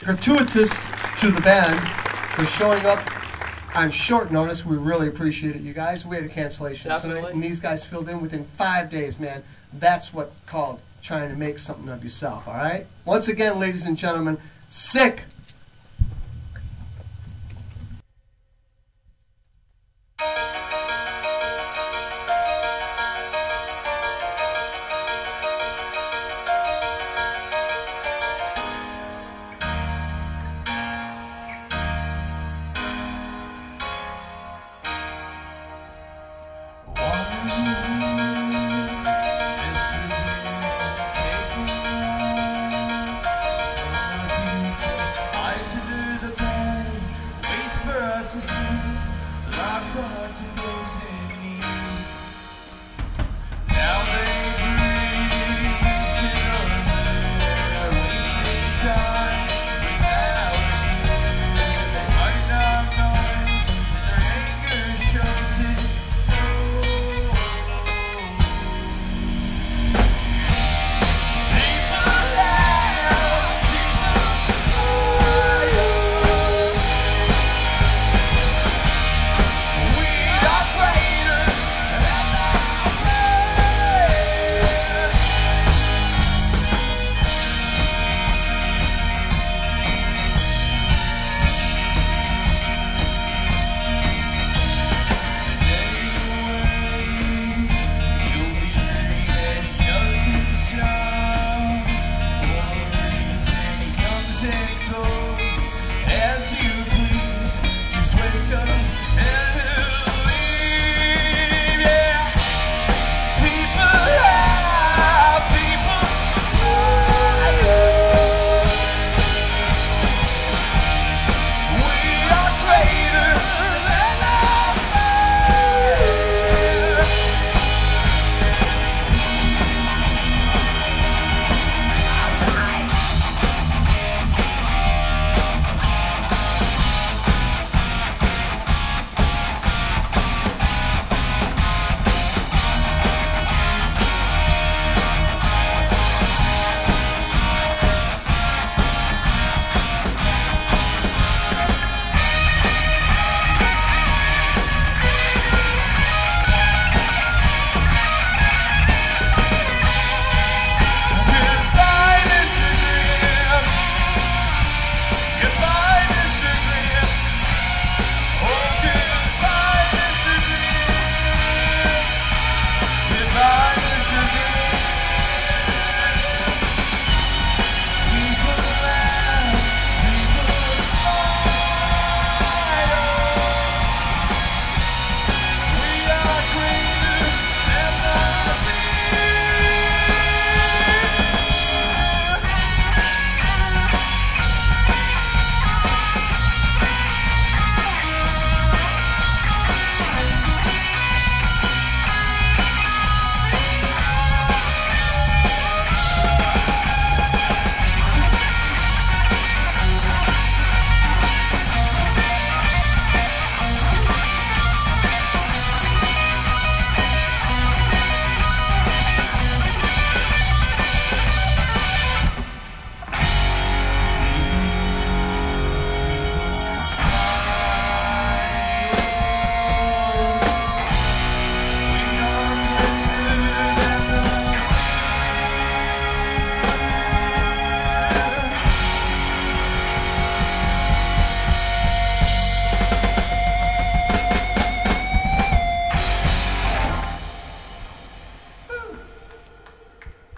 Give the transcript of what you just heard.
gratuitous to the band for showing up on short notice. We really appreciate it, you guys. We had a cancellation Definitely. tonight, and these guys filled in within five days, man. That's what's called trying to make something of yourself, all right? Once again, ladies and gentlemen, sick Take